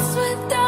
lost without